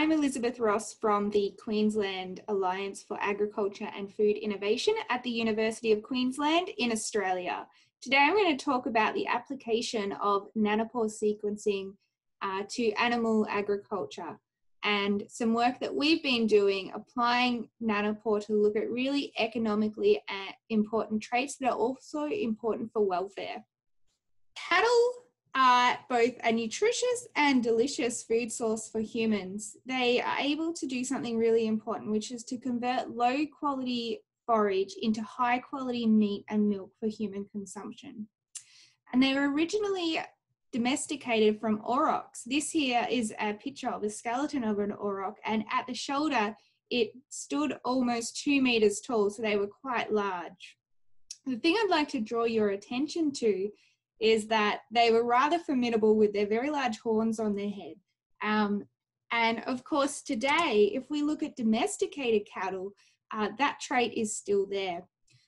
I'm Elizabeth Ross from the Queensland Alliance for Agriculture and Food Innovation at the University of Queensland in Australia. Today I'm going to talk about the application of nanopore sequencing uh, to animal agriculture and some work that we've been doing applying nanopore to look at really economically uh, important traits that are also important for welfare. Cattle are both a nutritious and delicious food source for humans. They are able to do something really important, which is to convert low quality forage into high quality meat and milk for human consumption. And they were originally domesticated from aurochs. This here is a picture of the skeleton of an auroch, and at the shoulder, it stood almost two meters tall, so they were quite large. The thing I'd like to draw your attention to is that they were rather formidable with their very large horns on their head. Um, and of course, today, if we look at domesticated cattle, uh, that trait is still there.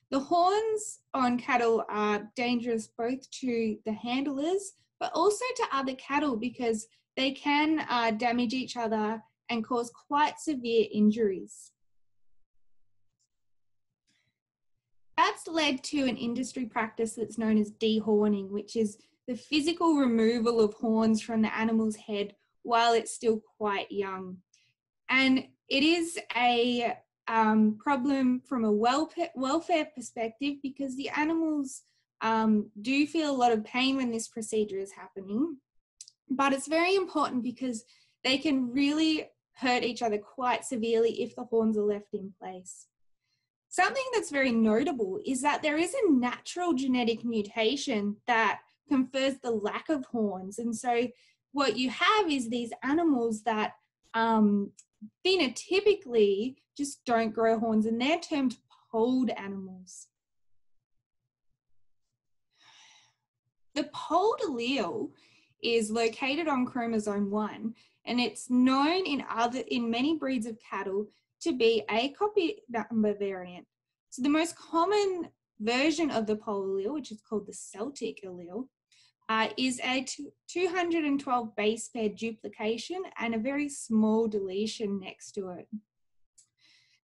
The horns on cattle are dangerous both to the handlers, but also to other cattle because they can uh, damage each other and cause quite severe injuries. That's led to an industry practice that's known as dehorning, which is the physical removal of horns from the animal's head while it's still quite young. And it is a um, problem from a welfare perspective because the animals um, do feel a lot of pain when this procedure is happening. But it's very important because they can really hurt each other quite severely if the horns are left in place. Something that's very notable is that there is a natural genetic mutation that confers the lack of horns. And so what you have is these animals that um, phenotypically just don't grow horns and they're termed polled animals. The polled allele is located on chromosome 1 and it's known in other in many breeds of cattle to be a copy number variant. So the most common version of the poll allele, which is called the Celtic allele, uh, is a 212 base pair duplication and a very small deletion next to it.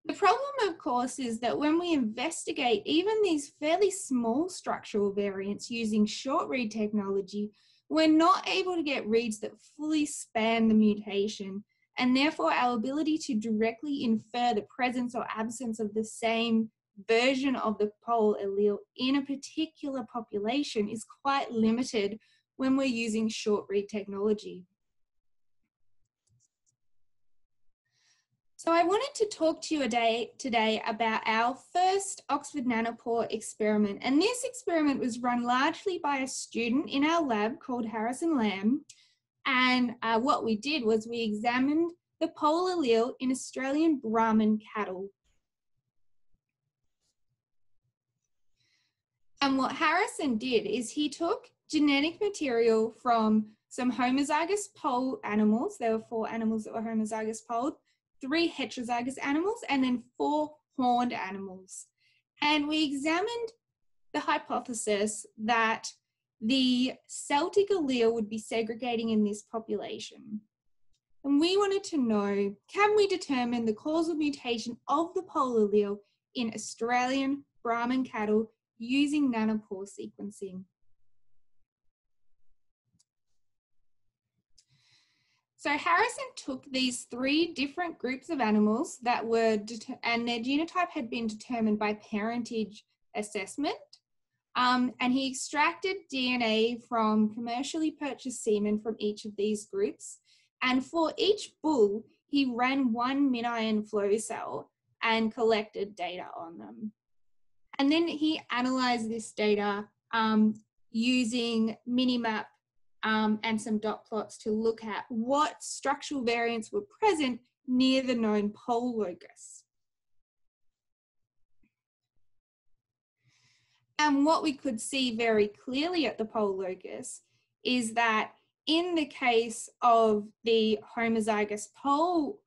The problem, of course, is that when we investigate even these fairly small structural variants using short read technology, we're not able to get reads that fully span the mutation and therefore our ability to directly infer the presence or absence of the same version of the poll allele in a particular population is quite limited when we're using short read technology. So I wanted to talk to you today, today about our first Oxford Nanopore experiment. And this experiment was run largely by a student in our lab called Harrison Lamb. And uh, what we did was we examined the poll allele in Australian Brahman cattle. And what Harrison did is he took genetic material from some homozygous polled animals. There were four animals that were homozygous polled, three heterozygous animals, and then four horned animals. And we examined the hypothesis that the Celtic allele would be segregating in this population. And we wanted to know, can we determine the causal mutation of the poll allele in Australian Brahman cattle using nanopore sequencing? So Harrison took these three different groups of animals that were, and their genotype had been determined by parentage assessment. Um, and he extracted DNA from commercially purchased semen from each of these groups. And for each bull, he ran one MinION flow cell and collected data on them. And then he analyzed this data um, using Minimap um, and some dot plots to look at what structural variants were present near the known poll locus. And what we could see very clearly at the poll locus is that in the case of the homozygous pole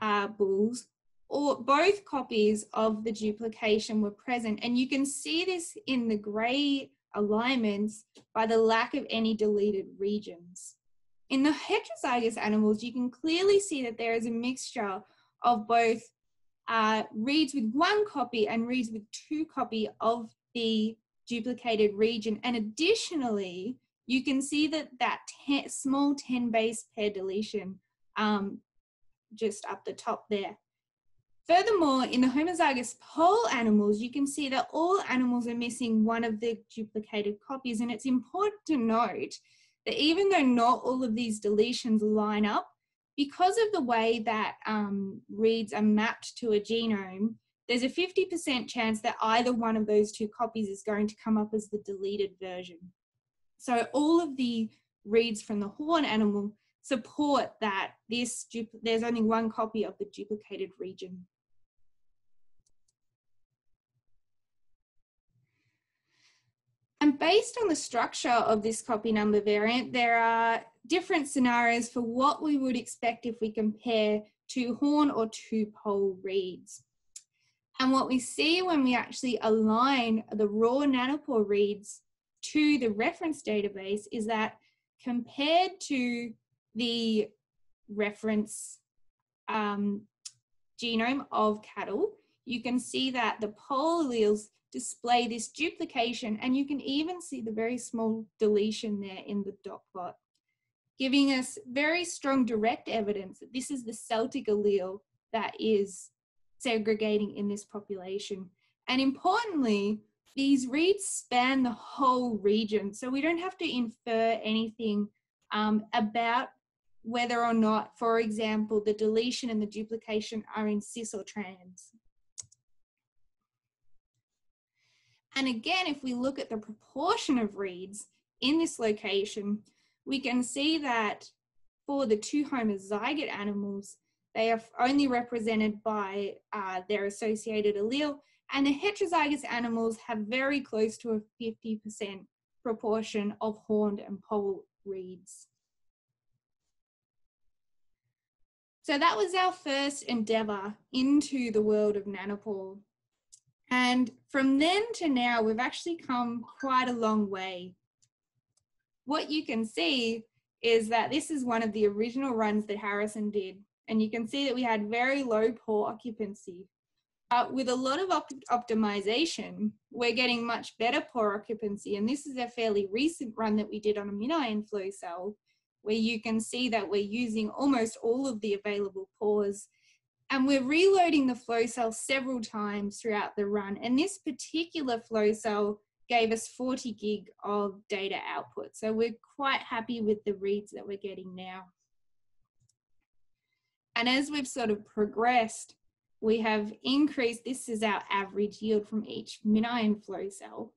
uh, bulls, or both copies of the duplication were present. And you can see this in the gray alignments by the lack of any deleted regions. In the heterozygous animals, you can clearly see that there is a mixture of both uh, reads with one copy and reads with two copy of the duplicated region. And additionally, you can see that that ten, small 10 base pair deletion um, just up the top there. Furthermore, in the homozygous pole animals, you can see that all animals are missing one of the duplicated copies. And it's important to note that even though not all of these deletions line up, because of the way that um, reads are mapped to a genome, there's a 50% chance that either one of those two copies is going to come up as the deleted version. So all of the reads from the horn animal support that this there's only one copy of the duplicated region. And based on the structure of this copy number variant, there are different scenarios for what we would expect if we compare two horn or two pole reads. And what we see when we actually align the raw nanopore reads to the reference database is that compared to the reference um, genome of cattle, you can see that the poll alleles display this duplication and you can even see the very small deletion there in the dot plot, giving us very strong direct evidence that this is the Celtic allele that is segregating in this population. And importantly, these reads span the whole region. So we don't have to infer anything um, about whether or not, for example, the deletion and the duplication are in cis or trans. And again, if we look at the proportion of reads in this location, we can see that for the two homozygote animals, they are only represented by uh, their associated allele, and the heterozygous animals have very close to a 50% proportion of horned and pole reads. So that was our first endeavour into the world of nanopore. And from then to now, we've actually come quite a long way. What you can see is that this is one of the original runs that Harrison did. And you can see that we had very low pore occupancy. But with a lot of op optimization, we're getting much better pore occupancy. And this is a fairly recent run that we did on a MinION flow cell, where you can see that we're using almost all of the available pores and we're reloading the flow cell several times throughout the run. And this particular flow cell gave us 40 gig of data output. So we're quite happy with the reads that we're getting now. And as we've sort of progressed, we have increased, this is our average yield from each MinION flow cell.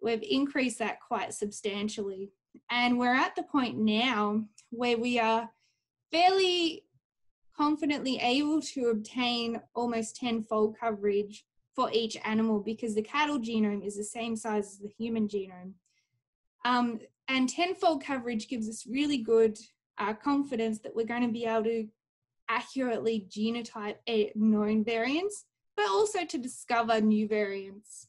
We've increased that quite substantially. And we're at the point now where we are fairly confidently able to obtain almost tenfold coverage for each animal because the cattle genome is the same size as the human genome. Um, and tenfold coverage gives us really good uh, confidence that we're going to be able to accurately genotype known variants, but also to discover new variants.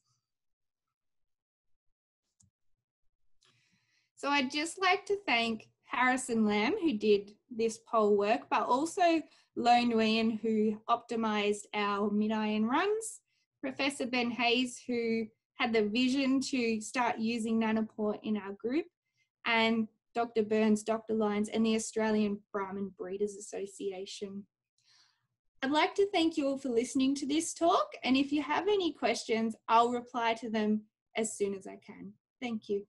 So I'd just like to thank Harrison Lamb, who did this poll work, but also Lo Nguyen, who optimized our MinION runs, Professor Ben Hayes, who had the vision to start using Nanopore in our group, and Dr. Burns, Dr. Lyons, and the Australian Brahman Breeders Association. I'd like to thank you all for listening to this talk, and if you have any questions, I'll reply to them as soon as I can. Thank you.